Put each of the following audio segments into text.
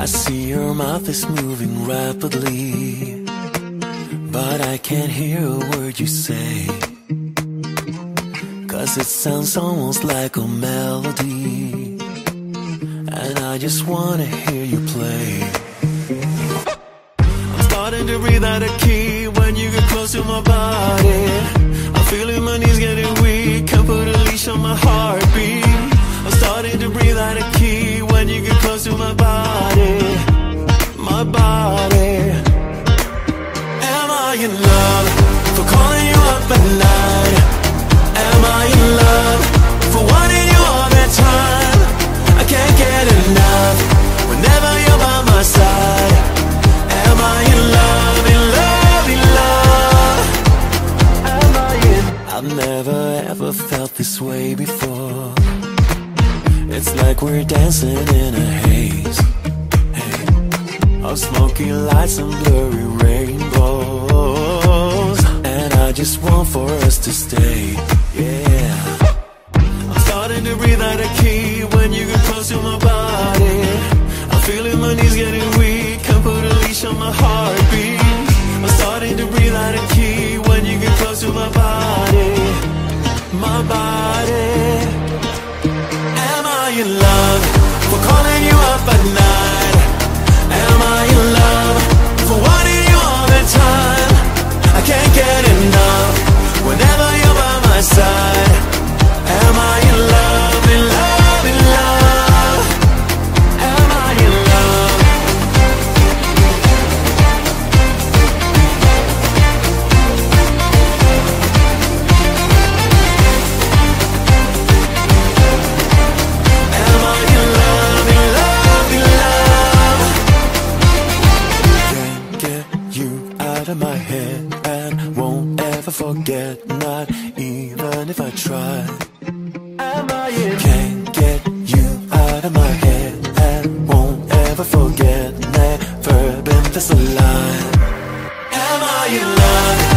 I see your mouth is moving rapidly, but I can't hear a word you say. Cause it sounds almost like a melody, and I just wanna hear you play. I'm starting to breathe out a key when you get close to my body. I'm feeling my knees getting weak, can't put a leash on my heartbeat. I'm starting to breathe out a key when you get close to my body, my body. Am I in love for calling you up at night? Am I in love for wanting you all the time? I can't get enough whenever you're by my side. Am I in love, in love, in love? Am I in? I've never ever felt this way before. It's like we're dancing in a haze. Of smoky lights and blurry rainbows. And I just want for us to stay. Yeah. I'm starting to breathe out a key when you get close to my body. I'm feeling my knees getting weak. Can't put a leash on my heartbeat. Am I in love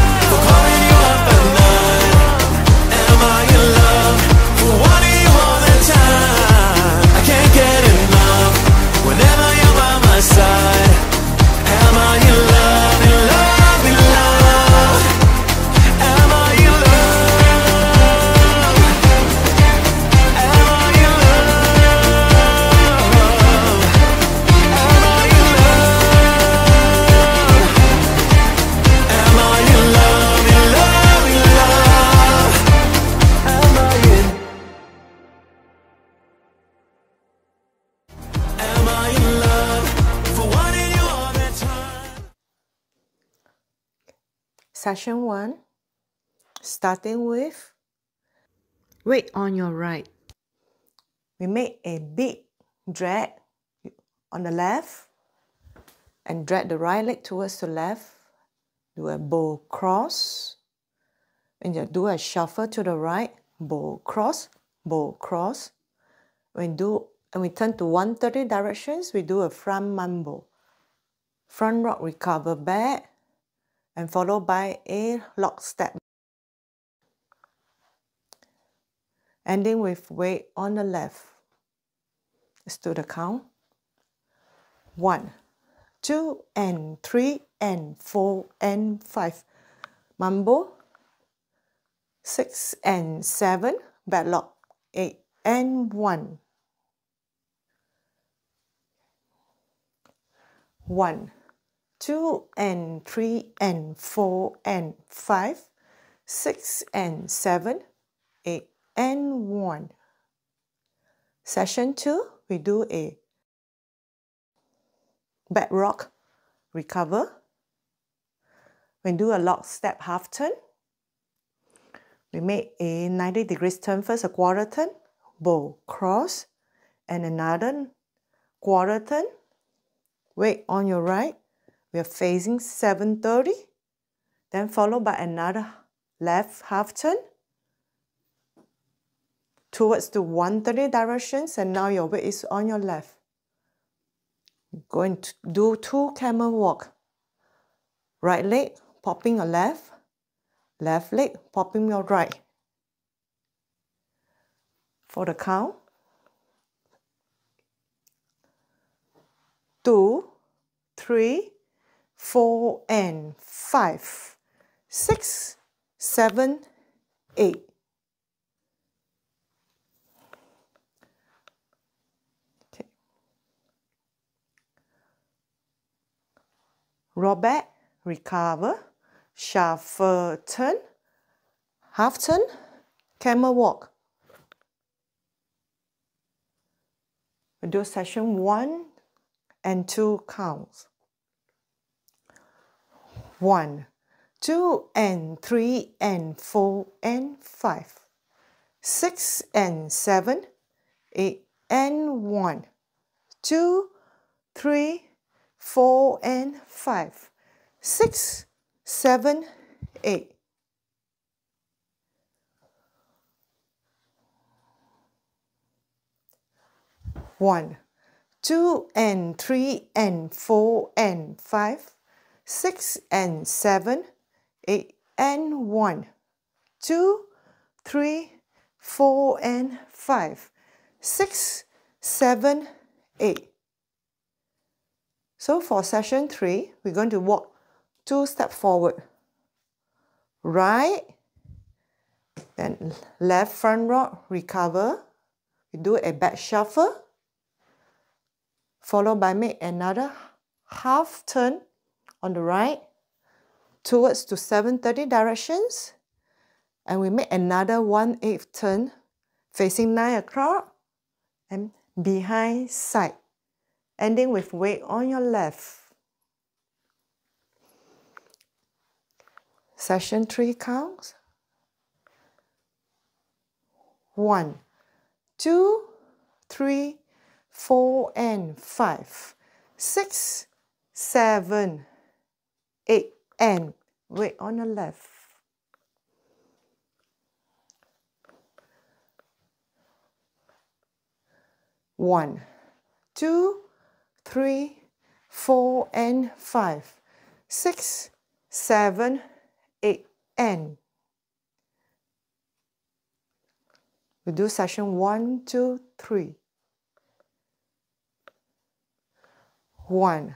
Session 1, starting with weight on your right. We make a big drag on the left and drag the right leg towards the left. Do a bow cross and you do a shuffle to the right, bow cross, bow cross. When do and we turn to 130 directions, we do a front mambo. Front rock recover back and followed by a lock step. Ending with weight on the left. Let's do the count. One, two, and three, and four, and five. Mambo. Six and seven. Back lock. Eight and one. One, two, and three, and four, and five, six, and seven, eight, and one. Session two, we do a back rock, recover. We do a lock step half turn. We make a 90 degrees turn first, a quarter turn, bow cross, and another quarter turn. Weight on your right. We are facing 730. Then followed by another left half turn towards the 130 directions and now your weight is on your left. Going to do two camel walk. Right leg popping your left, left leg popping your right. For the count, two, three, four, and five, six, seven, eight. Okay. Roll recover, shuffle, turn, half turn, camel walk. Do session one and two counts. One, two, and three, and four, and five, six, and seven, eight, and one, two, three, four, and five, six, seven, eight. One, two, and three, and four, and five, six, and seven, eight, and one, two, three, four, and five, six, seven, eight. So for session three, we're going to walk two steps forward. Right, then left front rock, recover. We do a back shuffle followed by make another half turn on the right towards to 730 directions. And we make another 1 8 turn facing 9 o'clock and behind side, ending with weight on your left. Session 3 counts. 1, 2, 3, 4 and 5, 6, 7, Eight and weight on the left. One, two, three, four, and five, six, seven, eight, and we do session one, two, three. One,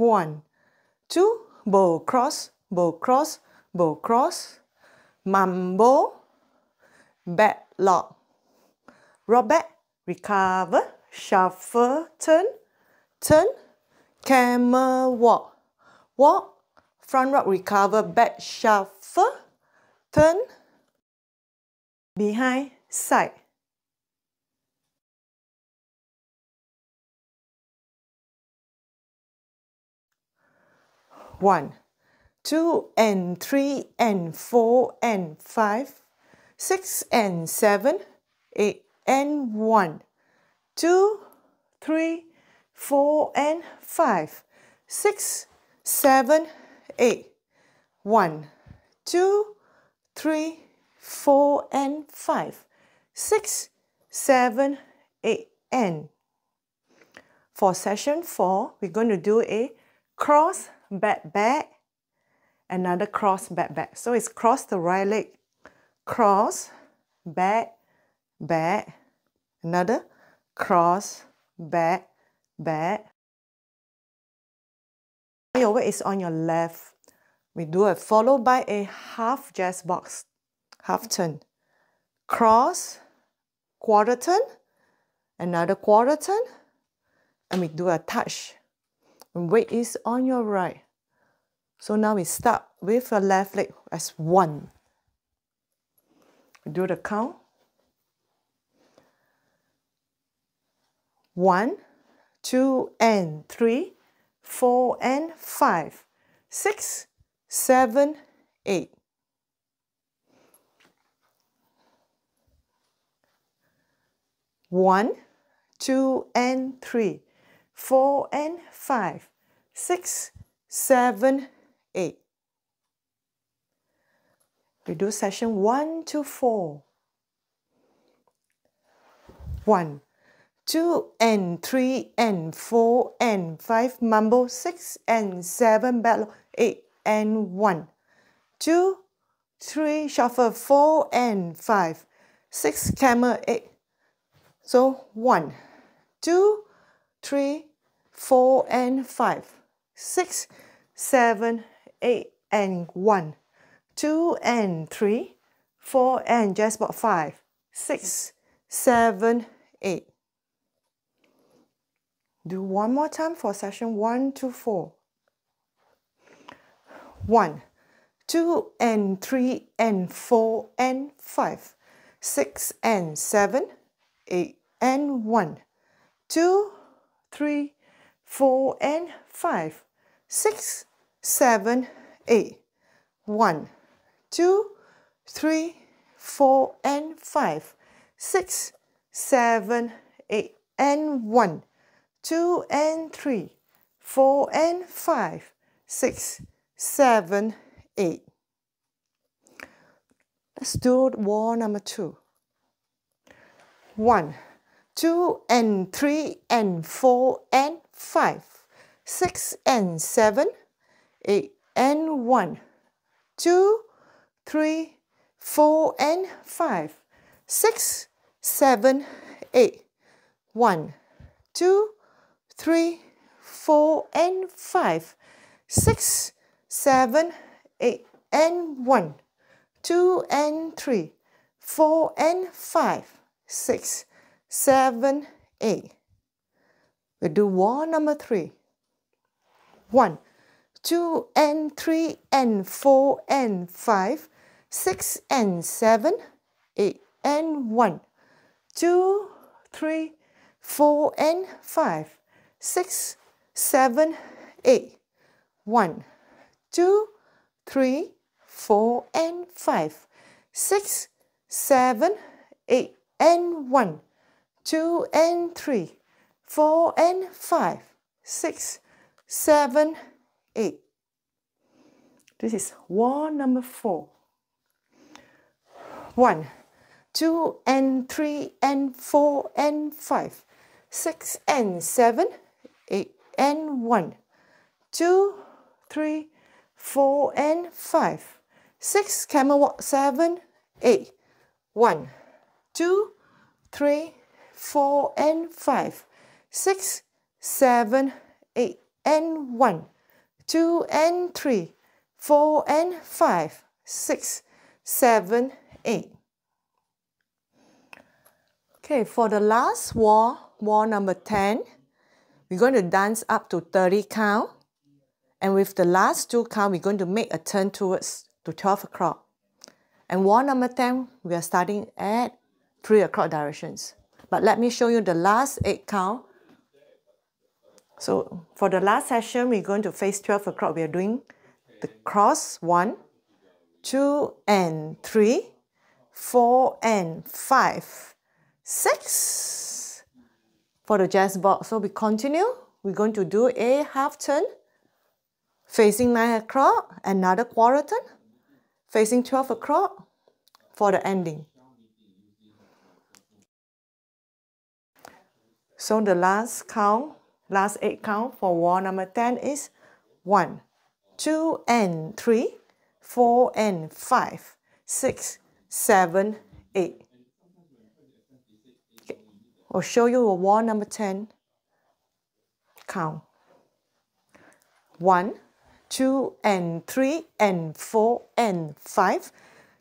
one, two, bow cross, bow cross, bow cross, mambo, back lock, roll back, recover, shuffle, turn, turn, camel walk, walk, front rock, recover, back shuffle, turn, behind, side, one, two and three and four and five, six and seven, eight and one, two, three, four and five, six, seven, eight, one, two, three, four and five, six, seven, eight and. For session four, we're going to do a cross back, back, another cross, back, back. So it's cross the right leg, cross, back, back, another cross, back, back. Your weight is on your left. We do it followed by a half jazz box, half turn, cross, quarter turn, another quarter turn, and we do a touch weight is on your right. So now we start with your left leg as one. We do the count. One, two, and three, four, and five, six, seven, eight. 1, 2 and 3, 4 and 5, 6, 7, 8. We do session 1 to 4. 1, 2 and 3 and 4 and 5, mambo, 6 and 7, bellow 8 and 1, 2, 3, shuffle 4 and 5, 6, camel 8. So 1, 2, 3, 4 and 5, 6, 7, 8 and 1, 2 and 3, 4 and just about 5, 6, 7, 8. Do one more time for session 1 to 4. 1, 2 and 3 and 4 and 5, 6 and 7, 8 and 1, 2, 3, 4 and 5, 6, 7, 8, 1, 2, 3, 4 and 5, 6, 7, 8 and 1, 2 and 3, 4 and 5, 6, 7, 8. Let's do wall number 2. 1, 2 and 3 and 4 and 5, 6 and 7, 8 and 1, 2, 3, 4 and 5, 6, 7, 8, 1, 2, 3, 4 and 5, 6, 7, 8 and 1, 2 and 3, 4 and 5, 6, 7, 8. We do wall number 3. 1, 2 and 3 and 4 and 5, 6 and 7, 8 and 1, 2, 3, 4 and 5, 6, 7, 8, 1, 2, 3, 4 and 5, 6, 7, 8 and 1, 2 and 3, 4 and 5, 6, 7, 8. This is wall number 4. 1, 2 and 3 and 4 and 5, 6 and 7, 8 and 1, 2, 3, 4 and 5, 6, camel walk 7, 8, 1, 2, 3, 4 and 5, 6, 7, 8 and 1, 2 and 3, 4 and 5, 6, 7, 8. Okay, for the last wall, wall number 10, we're going to dance up to 30 count. And with the last two count, we're going to make a turn towards to 12 o'clock. And wall number 10, we are starting at 3 o'clock directions. But let me show you the last 8 count. So for the last session, we're going to face 12 o'clock. We are doing the cross 1, 2 and 3, 4 and 5, six for the jazz box. So we continue. We're going to do a half turn facing 9 o'clock, another quarter turn facing 12 o'clock for the ending. So the last count, last 8 count for wall number 10 is 1, 2 and 3, 4 and 5, 6, 7, 8. I'll show you a wall number 10 count. 1, 2 and 3 and 4 and 5,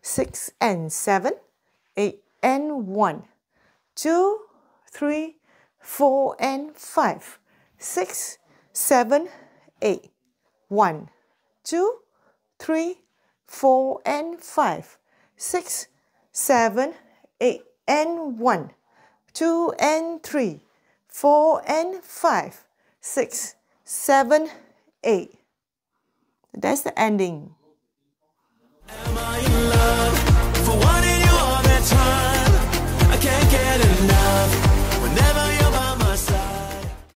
6 and 7, 8 and 1, 2, 3, 4 and 5, six, seven, eight. One, two, three, four, and five. Six, seven, eight, and one. Two and three, four and five. Six, seven, eight. That's the ending. enough.